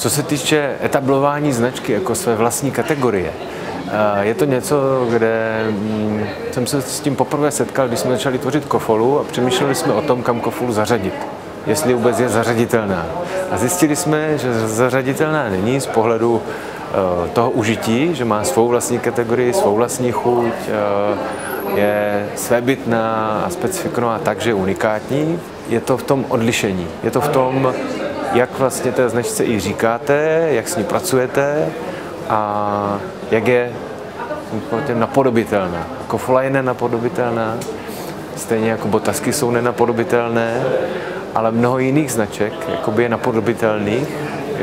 Co se týče etablování značky jako své vlastní kategorie, eh, je to něco, kde mm, jsem se s tím poprvé setkal, když jsme začali tvořit Kofolu a přemýšleli jsme o tom, kam Kofolu zařadit. Jestli vůbec je zařaditelná. A zjistili jsme, že zařaditelná není z pohledu eh, toho užití, že má svou vlastní kategorii, svou vlastní chuť, eh, je svébytná a specifikovaná tak, že je unikátní. Je to v tom odlišení. Je to v tom, jak vlastně té značce i říkáte, jak s ní pracujete a jak je napodobitelná. Kofola je nenapodobitelná, stejně jako botasky jsou nenapodobitelné, ale mnoho jiných značek jakoby je napodobitelných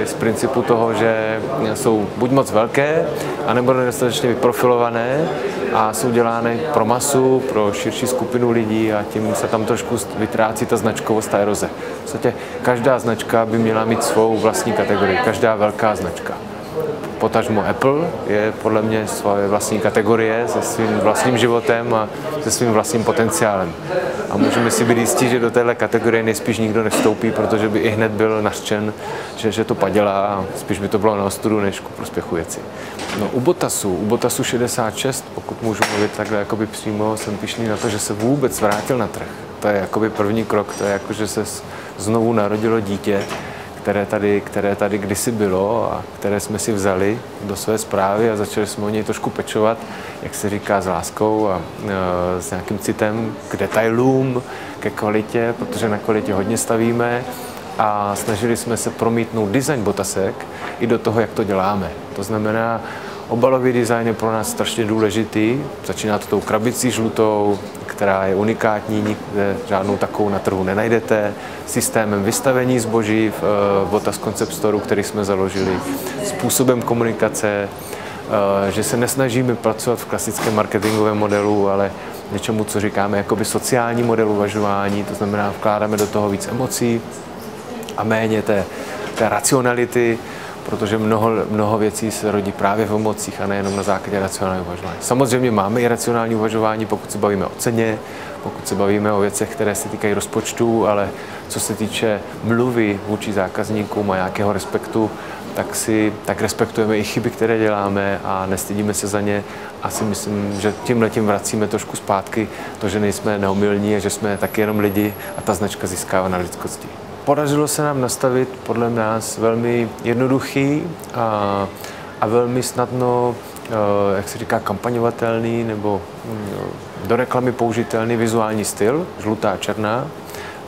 z principu toho, že jsou buď moc velké, anebo nedostatečně vyprofilované a jsou dělány pro masu, pro širší skupinu lidí a tím se tam trošku vytrácí ta značkovost a eroze. V podstatě každá značka by měla mít svou vlastní kategorii, každá velká značka potažmo Apple je podle mě svoje vlastní kategorie se svým vlastním životem a se svým vlastním potenciálem. A můžeme si být jistí, že do téhle kategorie nejspíš nikdo nevstoupí, protože by i hned byl nařčen, že, že to padělá a spíš by to bylo na ostudu než ku prospěchu věci. No, u Botasu, u Botasu 66, pokud můžu mluvit takhle jakoby přímo, jsem pišný na to, že se vůbec vrátil na trh. To je jakoby první krok, to je jako, že se znovu narodilo dítě, které tady, které tady kdysi bylo a které jsme si vzali do své zprávy a začali jsme o něj trošku pečovat, jak se říká, s láskou a e, s nějakým citem k detailům, ke kvalitě, protože na kvalitě hodně stavíme a snažili jsme se promítnout design botasek i do toho, jak to děláme. To znamená, Obalový design je pro nás strašně důležitý. Začíná to tou krabicí žlutou, která je unikátní, nikde žádnou takovou na trhu nenajdete. Systémem vystavení zboží v uh, Botas Concept Store, který jsme založili, způsobem komunikace, uh, že se nesnažíme pracovat v klasickém marketingovém modelu, ale něčemu, co říkáme jakoby sociální model uvažování, to znamená, vkládáme do toho víc emocí a méně té, té racionality, protože mnoho, mnoho věcí se rodí právě v emocích a nejenom na základě racionálního uvažování. Samozřejmě máme i racionální uvažování, pokud se bavíme o ceně, pokud se bavíme o věcech, které se týkají rozpočtu, ale co se týče mluvy vůči zákazníkům a nějakého respektu, tak, si, tak respektujeme i chyby, které děláme a nestydíme se za ně a si myslím, že tím letím vracíme trošku zpátky to, že nejsme neumilní a že jsme taky jenom lidi a ta značka získává na lidskosti. Podařilo se nám nastavit podle nás velmi jednoduchý a, a velmi snadno, eh, jak se říká, kampaňovatelný nebo mm, do reklamy použitelný vizuální styl, žlutá a černá,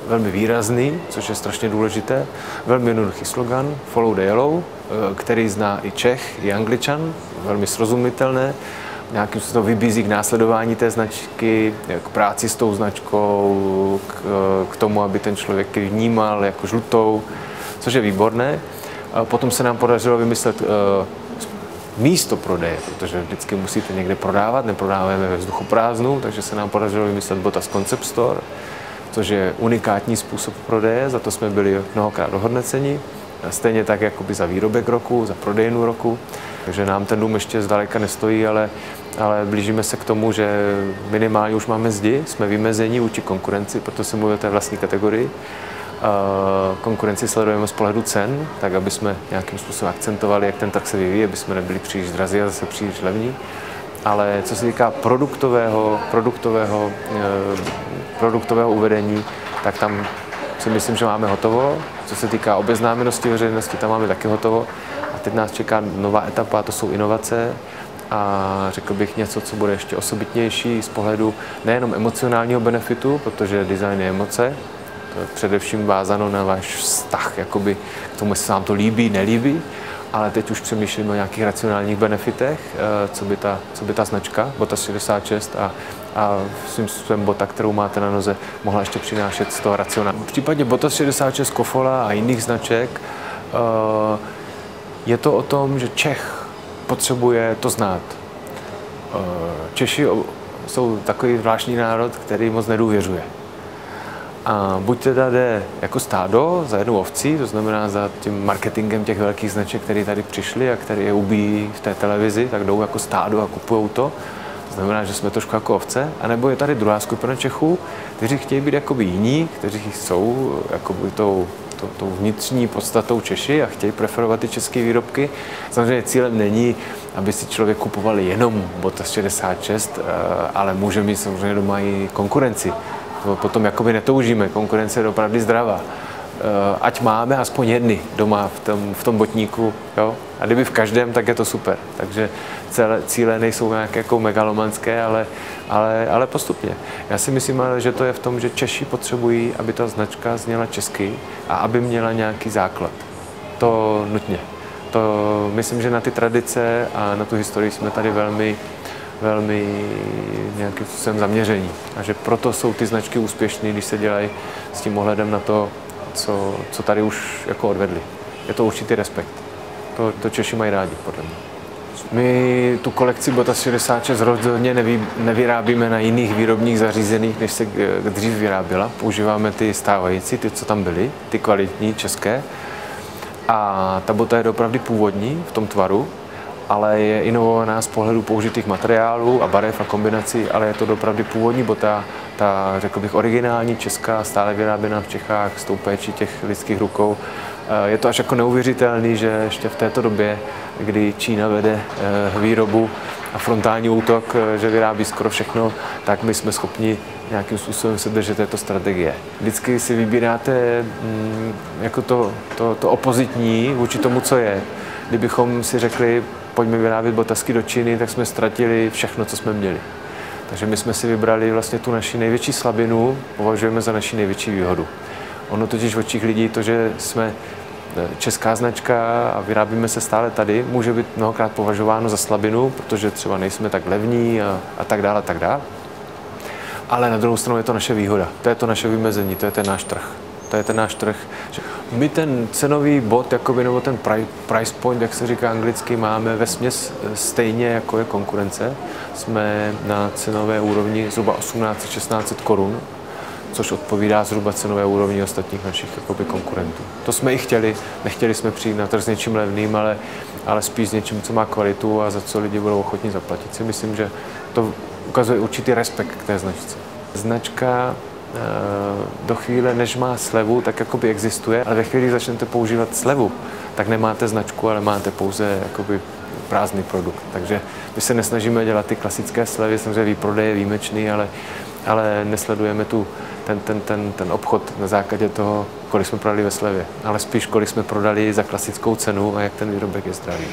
velmi výrazný, což je strašně důležité, velmi jednoduchý slogan, Follow the Yellow, eh, který zná i Čech, i Angličan, velmi srozumitelné, nějakým to vybízí k následování té značky, k práci s tou značkou, k, k tomu, aby ten člověk vnímal jako žlutou, což je výborné. Potom se nám podařilo vymyslet uh, místo prodeje, protože vždycky musíte někde prodávat, neprodáváme ve vzduchoprázdnu, takže se nám podařilo vymyslet Botas Concept Store, což je unikátní způsob prodeje, za to jsme byli mnohokrát dohodneceni, stejně tak jakoby za výrobek roku, za prodejnu roku. Takže nám ten dům ještě zdaleka nestojí, ale, ale blížíme se k tomu, že minimálně už máme zdi, jsme vymezení vůči konkurenci, proto se mluví o té vlastní kategorii. Konkurenci sledujeme z pohledu cen, tak aby jsme nějakým způsobem akcentovali, jak ten trh se vyvíjí, aby jsme nebyli příliš drazí a zase příliš levní. Ale co se týká produktového, produktového, eh, produktového uvedení, tak tam si myslím, že máme hotovo. Co se týká obeznámenosti veřejnosti, tam máme taky hotovo. A teď nás čeká nová etapa, to jsou inovace a řekl bych něco, co bude ještě osobitnější z pohledu nejenom emocionálního benefitu, protože design je emoce, to je především vázáno na váš vztah, jakoby k tomu, jestli se vám to líbí, nelíbí, ale teď už přemýšlím o nějakých racionálních benefitech, eh, co by ta, co by ta značka Bota 66 a, a svým způsobem bota, kterou máte na noze, mohla ještě přinášet z toho racionálního. V případě Bota 66 Kofola a jiných značek uh, je to o tom, že Čech potřebuje to znát. Uh, Češi jsou takový zvláštní národ, který moc nedůvěřuje. A buď teda jde jako stádo za jednou ovcí, to znamená za tím marketingem těch velkých značek, které tady přišly a které je ubíjí v té televizi, tak jdou jako stádo a kupují to. To znamená, že jsme trošku jako ovce. A nebo je tady druhá skupina Čechů, kteří chtějí být jakoby jiní, kteří jsou jakoby tou to, tou vnitřní podstatou Češi a chtějí preferovat ty české výrobky. Samozřejmě cílem není, aby si člověk kupoval jenom Botas 66, ale může mít samozřejmě doma i konkurenci. Potom jakoby netoužíme, konkurence je opravdu zdravá. Eh, ať máme aspoň jedny doma v tom, v tom botníku. Jo? A kdyby v každém, tak je to super. Takže celé, cíle nejsou nějaké jako megalomanské, ale, ale, ale postupně. Já si myslím, ale, že to je v tom, že Češi potřebují, aby ta značka zněla česky a aby měla nějaký základ. To nutně. To myslím, že na ty tradice a na tu historii jsme tady velmi velmi nějakým způsobem zaměření. A že proto jsou ty značky úspěšné, když se dělají s tím ohledem na to, co, co tady už jako odvedli. Je to určitý respekt. To, to Češi mají rádi, podle mě. My tu kolekci Bota 66 rozhodně nevy, nevyrábíme na jiných výrobních zařízeních, než se dřív vyráběla. Používáme ty stávající, ty, co tam byly, ty kvalitní české. A ta bota je opravdu původní v tom tvaru, ale je inovovaná z pohledu použitých materiálů a barev a kombinací, ale je to opravdu původní bota, ta, řekl bych, originální česká, stále vyráběná v Čechách s tou péčí těch lidských rukou. Eh, je to až jako neuvěřitelný, že ještě v této době, kdy Čína vede eh, výrobu a frontální útok, eh, že vyrábí skoro všechno, tak my jsme schopni nějakým způsobem se držet této strategie. Vždycky si vybíráte mm, jako to, to, to opozitní vůči tomu, co je. Kdybychom si řekli, pojďme vyrábět botasky do Číny, tak jsme ztratili všechno, co jsme měli. Takže my jsme si vybrali vlastně tu naši největší slabinu, považujeme za naši největší výhodu. Ono totiž v očích lidí to, že jsme e, česká značka a vyrábíme se stále tady, může být mnohokrát považováno za slabinu, protože třeba nejsme tak levní a, a tak dále, a tak dále. Ale na druhou stranu je to naše výhoda. To je to naše vymezení, to je ten náš trh. To je ten náš trh. My ten cenový bod, jakoby, nebo ten price point, jak se říká anglicky, máme ve směs stejně jako je konkurence. Jsme na cenové úrovni zhruba 18-16 korun, což odpovídá zhruba cenové úrovni ostatních našich jakoby, konkurentů. To jsme i chtěli, nechtěli jsme přijít na trh s něčím levným, ale, ale spíš s něčím, co má kvalitu a za co lidi budou ochotní zaplatit. Si myslím, že to ukazuje určitý respekt k té značce. Značka do chvíle, než má slevu, tak jakoby existuje, ale ve chvíli, kdy začnete používat slevu, tak nemáte značku, ale máte pouze jakoby prázdný produkt. Takže my se nesnažíme dělat ty klasické slevy, samozřejmě výprodej je výjimečný, ale, ale nesledujeme tu, ten, ten, ten, ten obchod na základě toho, kolik jsme prodali ve slevě, ale spíš kolik jsme prodali za klasickou cenu a jak ten výrobek je zdravý.